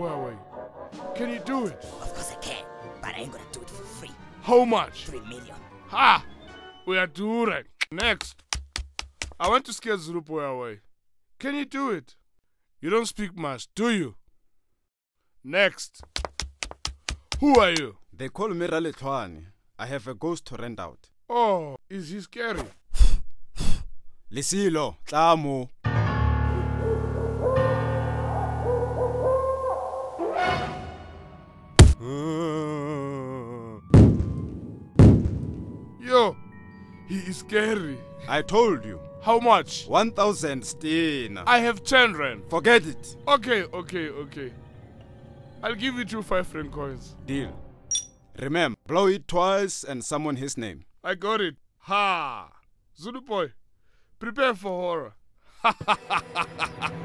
boy away. Can you do it? Of course I can, but I ain't gonna do it for free. How much? Three million. Ha! We are doing it. Next. I want to scare Zuluboy away. Can you do it? You don't speak much, do you? Next. Who are you? They call me Raletlwane. I have a ghost to rent out. Oh, is he scary? Lesilo, Tlamo. Yo, he is scary. I told you. How much? 1000 stina. I have 10 rand. Forget it. Okay, okay, okay. I'll give you two 5 rand coins. Deal. Remember, blow it twice and summon his name. I got it. Ha! Zuluboy, prepare for horror.